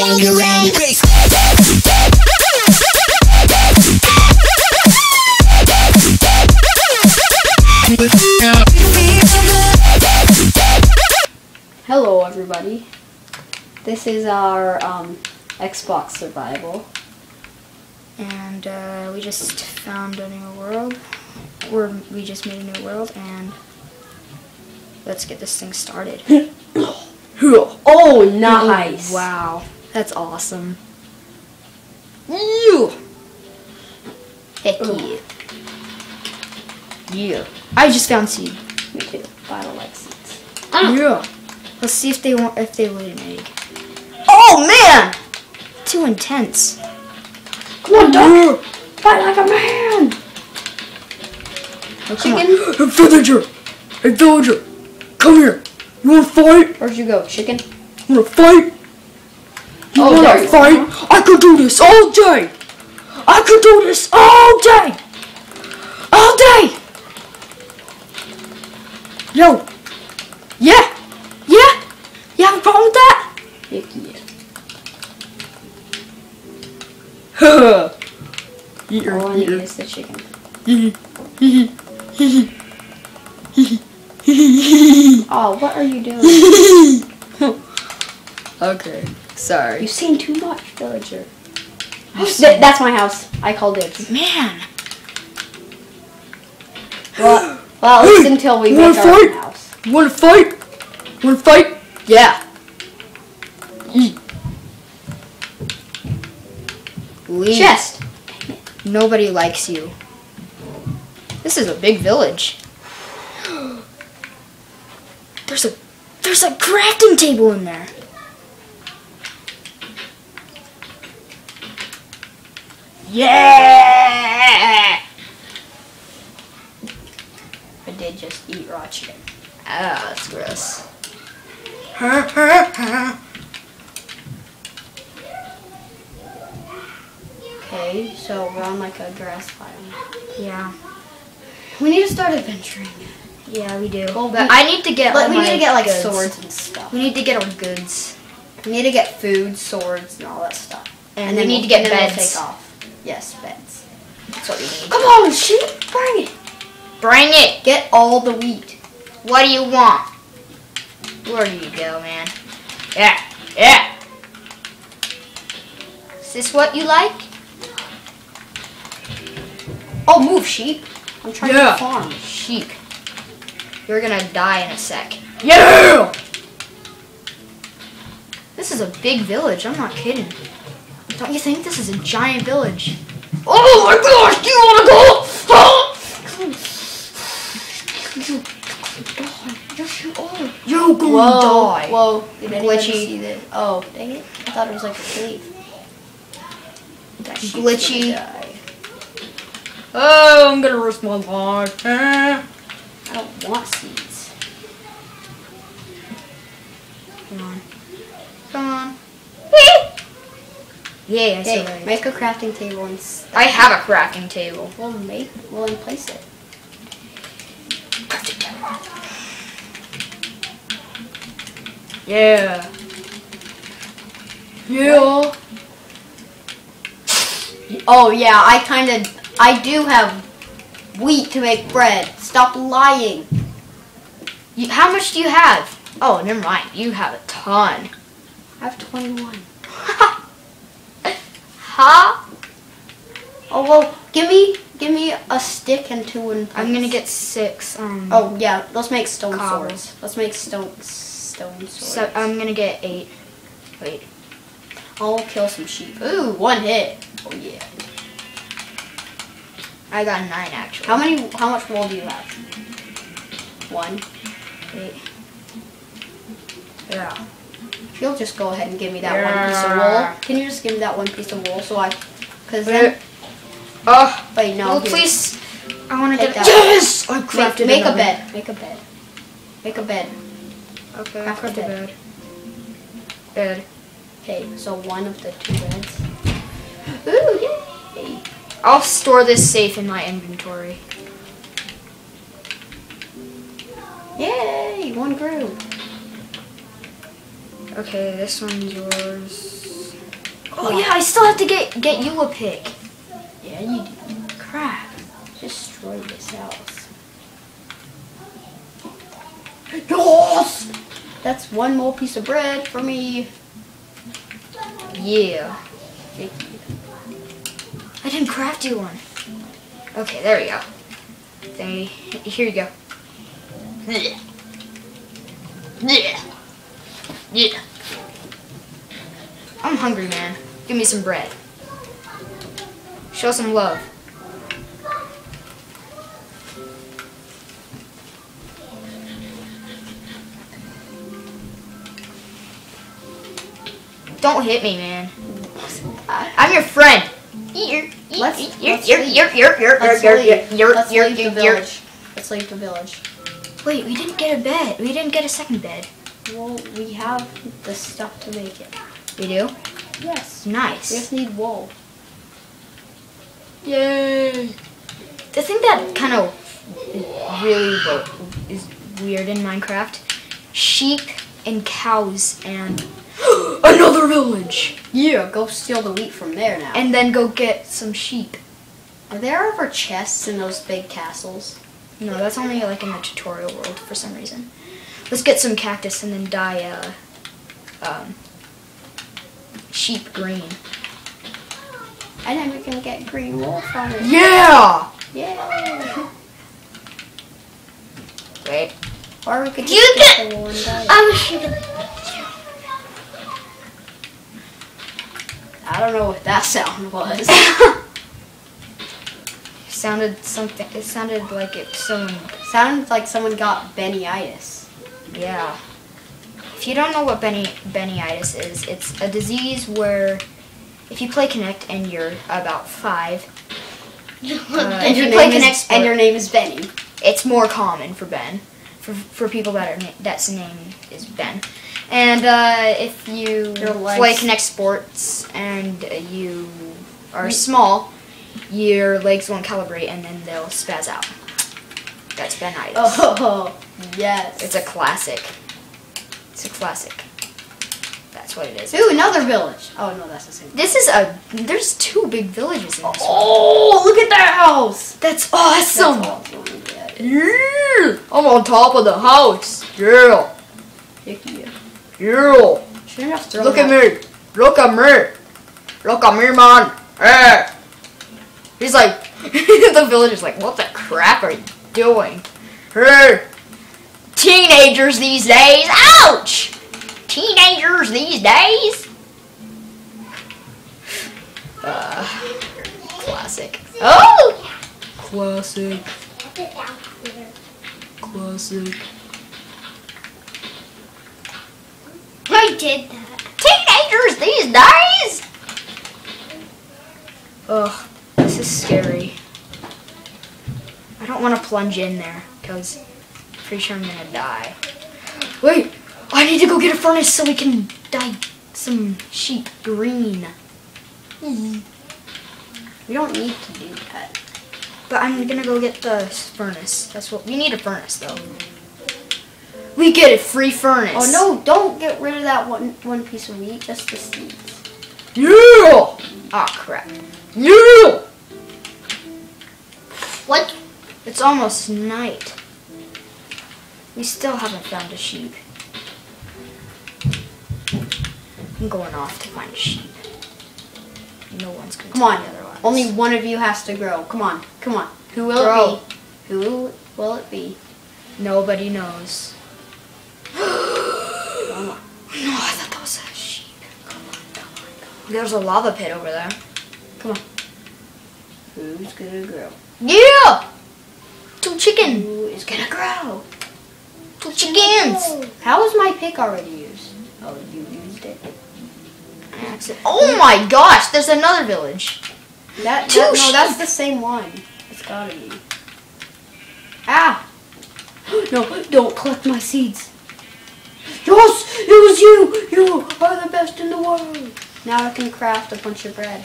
bangarang. Hello, everybody. This is our um, Xbox Survival. and uh, we just found a new world. Or we just made a new world, and let's get this thing started. Oh, nice! Wow, that's awesome. You. Heck yeah. Yeah. I just found seed. Me too. I don't like seeds. Ah. Yeah. Let's see if they want if they laid an egg. Oh man! Too intense. Come on, dog! Fight like a man! Oh. Chicken? Hey, villager! Hey, villager! Come here! You wanna fight? Where'd you go, chicken? You wanna fight? You Oh, wanna fight? I could do this all day! I could do this all day! All day! Yo! Yeah! Yeah! You have a problem with that? Heck yeah. Eat All oh, I her, need is the chicken. Oh, what are you doing? okay, sorry. You've seen too much, villager. Th- that's my house. I called it. Man! Well, well, least until we make wanna our own fight? house. Wanna fight? Wanna fight? Yeah. Eat. Leave. Chest. Nobody likes you. This is a big village. There's a there's a crafting table in there. Yeah! I did just eat raw chicken. Ah, that's gross. Okay, so we're on like a grass pile. Yeah. We need to start adventuring. Yeah, we do. Well, but I need to get Like, we need to get like goods. swords and stuff. We need to get our goods. We need to get food, swords, and all that stuff. And, then we need we'll- to get and then we'll beds. take off. Yes, beds. That's what we need. Come on, sheep, bring it. Bring it! Get all the wheat. What do you want? Where do you go, man? Yeah, yeah. Is this what you like? Oh, move, sheep. I'm trying Yeah. to farm. Sheep. You're gonna die in a sec. Yeah! This is a big village, I'm not kidding. Don't you think this is a giant village? Oh my gosh, do you wanna go? Huh? Yes, you are. You're gonna Whoa, die. whoa. Did Glitchy. see that? Oh, dang it. I thought it was like a cave. Glitchy. Oh, I'm gonna risk my life. I don't want to Come Yay, I Okay, survived. make a crafting table and I have a crafting table. we'll make, we'll then place it. Yeah. Yeah. Oh yeah, I kind of, I do have wheat to make bread. Stop lying. You, how much do you have? Oh, never mind. You have a ton. I have 21. Huh? Oh well, give me, give me a stick and two wooden I'm gonna get six. Um, Oh yeah, let's make stone Cobble. swords. Let's make stone stone swords. so I'm gonna get eight. Wait. I'll kill some sheep. Ooh, one hit. Oh yeah. I got nine actually. How many? How much wool do you have? One. Eight. Yeah. You'll just go ahead and give me that one piece of wool. Can you just give me that one piece of wool so I? Cause then. Oh, Wait, uh, no. well, here. please. I want to get. that. Yes, I Make, crafted make a bed. Make a bed. Make a bed. Okay, I Craft a crafted a bed. bed. Okay, so one of the two beds. Ooh, yay! I'll store this safe in my inventory. Yay! One grew. Okay, this one's yours. Oh yeah, I still have to get get you a pick. Yeah, you do. Crap. Destroy this house. Yes! That's one more piece of bread for me. Yeah. Thank you. I didn't craft you one. Okay, there we go. There, here you go. Yeah. Yeah. Yeah. I'm hungry, man. Give me some bread. Show some love. Don't hit me, man. I'm your friend. You're, Let's- let's leave. you're, you're, you're, Let's leave. you're, Let's you're, leave the you're, you're. village. Let's leave the village. Wait, we didn't get a bed. We didn't get a second bed. Well, we have the stuff to make it. We do? Yes. Nice. We just need wool. Yay! The thing that kind of really is weird in Minecraft, sheep and cows and another village, Yeah, go steal the wheat from there now. and then go get some sheep. Are there ever chests in those big castles? No, that's only like in the tutorial world for some reason. Let's get some cactus and then dye uh, um, sheep green. And then we can get green wool from it. Yeah! Yeah. Wait. Or we could You just get get- the wool and dye it. I was shooting. I don't know what that sound was. sounded something. It sounded like it. Someone. Sounded like someone got Bennyitis. Yeah. If you don't know what Benny Bennyitis is, it's a disease where if you play Kinect and you're about five, uh, and, your you play name Kinect is, and your name is Benny. it's more common for Ben, for for people that are that's name is Ben. And uh, if you play Kinect Sports and uh, you are small, your legs won't calibrate and then they'll spaz out. That's Benitis. Oh, yes. It's a classic. It's a classic. That's what it is. Ooh, another village. Oh, no, that's the same. This is a. There's two big villages in this one. Oh, look at that house. That's That's awesome. awesome. Yeah. Yeah, mm, I'm on top of the house. Yeah, Heck yeah. yeah. Shouldn't have thrown Look at me. Look at me. Look at me, man. Hey. He's like, the villager's like, what the crap are you doing? Hey. Teenagers these days. Ouch. Teenagers these days. Uh, classic. Oh. Classic. Classic. I did that. Teenagers these days. Ugh, this is scary. I don't want to plunge in there because I'm pretty sure I'm gonna die. Wait, I need to go get a furnace so we can dye some sheep green. We don't need to do that. But I'm gonna go get the furnace. That's what we need a furnace though. We get a free furnace. Oh no! Don't get rid of that one one piece of wheat. Just the seeds. Yeah! Ah crap. Yeah! What? It's almost night. We still haven't found a sheep. I'm going off to find a sheep. No one's gonna Come tell on. Only one of you has to grow. Come on. Come on. Who will Grow. it be? Who will it be? nobody knows. Come on. No, I thought that was a sheep. Come on, come on, come on. There's a lava pit over there. Come on. Who's gonna grow? Yeah! Two chicken. Who is gonna grow? Two chickens. How was my pick already used? Oh, you used it. Oh my gosh, there's another village. That, that- no, that's the same one. It's gotta be. Ah! No, don't collect my seeds. Yes, it was you. You are the best in the world. Now I can craft a bunch of bread.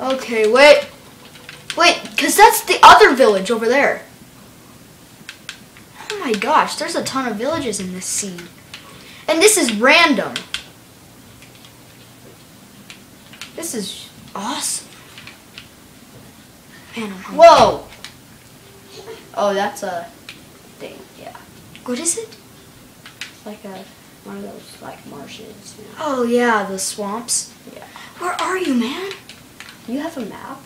Okay, wait. Wait, because that's the other village over there. Oh my gosh, there's a ton of villages in this scene. And this is random. This is awesome. Man. Whoa! Oh, that's a thing. Yeah, What is it? it's like a one of those like marshes. You, know. Oh yeah, the swamps. Yeah. Where are you, man? you have a map.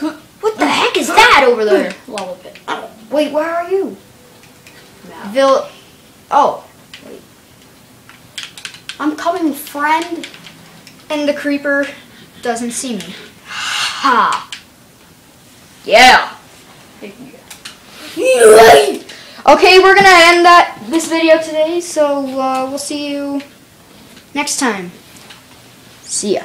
What the heck is that over there? Level pit. Uh, wait, where are you? Vill. Oh, I'm coming, friend. and the creeper doesn't see me. Ha! Yeah. Okay, we're gonna end that this video today, so uh, we'll see you next time. See ya.